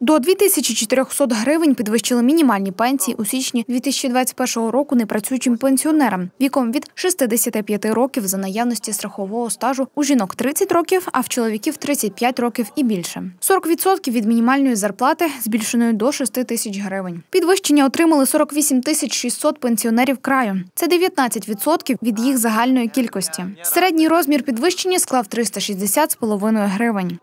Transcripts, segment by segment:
До 2400 гривень підвищили мінімальні пенсії у січні 2021 року непрацюючим пенсіонерам віком від 65 років за наявності страхового стажу у жінок 30 років, а в чоловіків 35 років і більше. 40% від мінімальної зарплати збільшеної до 6 тисяч гривень. Підвищення отримали 48 тисяч 600 пенсіонерів краю. Це 19% від їх загальної кількості. Середній розмір підвищення склав 360,5 гривень.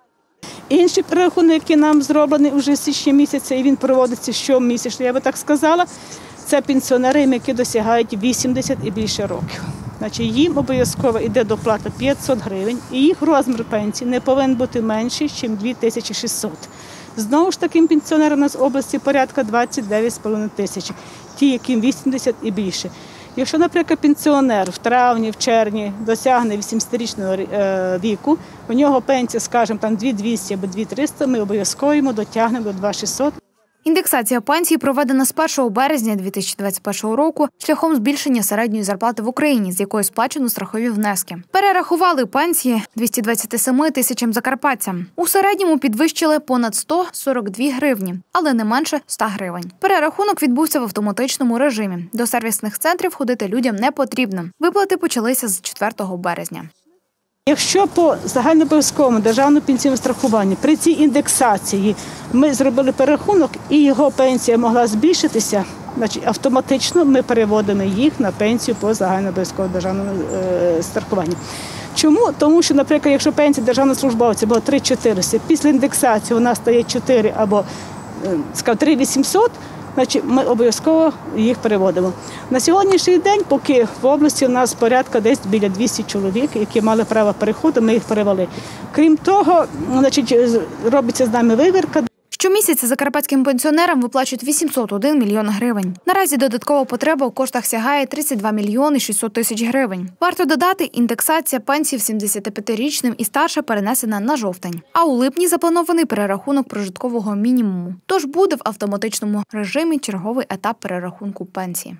Інші перерахунки, які нам зроблені вже з січня місяця, і він проводиться щомісячно, я би так сказала, це пенсіонери, які досягають 80 і більше років. Значить, їм обов'язково йде доплата 500 гривень, і їх розмір пенсії не повинен бути менший, ніж 2600. Знову ж таким пенсіонерам у нас в області порядка 29,5 тисяч, ті, яким 80 і більше. Якщо, наприклад, пенсіонер в травні, в червні досягне 80-річного е, віку, у нього пенсія, скажімо, там 2200 або 2300, ми обов'язково йому дотягнемо до 2600. Індексація пенсії проведена з 1 березня 2021 року шляхом збільшення середньої зарплати в Україні, з якої сплачено страхові внески. Перерахували пенсії 227 тисячам закарпатцям. У середньому підвищили понад 142 гривні, але не менше 100 гривень. Перерахунок відбувся в автоматичному режимі. До сервісних центрів ходити людям не потрібно. Виплати почалися з 4 березня. Якщо по загальнообов'язковому державному пенсійному страхуванню при цій індексації ми зробили перерахунок і його пенсія могла збільшитися, значить автоматично ми переводимо їх на пенсію по загальнообов'язковому державному е, страхуванню. Чому? Тому що, наприклад, якщо пенсія державного службовця була 3-400, після індексації вона стає 4 або е, скажімо, 3 800, значить ми обов'язково їх переводимо. На сьогоднішній день, поки в області у нас порядка десь біля 200 чоловік, які мали право переходу, ми їх перевели. Крім того, значить, робиться з нами вивірка. Щомісяця закарпатським пенсіонерам виплачують 801 мільйон гривень. Наразі додаткова потреба у коштах сягає 32 мільйони 600 тисяч гривень. Варто додати, індексація пенсій 75-річним і старше перенесена на жовтень. А у липні запланований перерахунок прожиткового мінімуму. Тож буде в автоматичному режимі черговий етап перерахунку пенсії.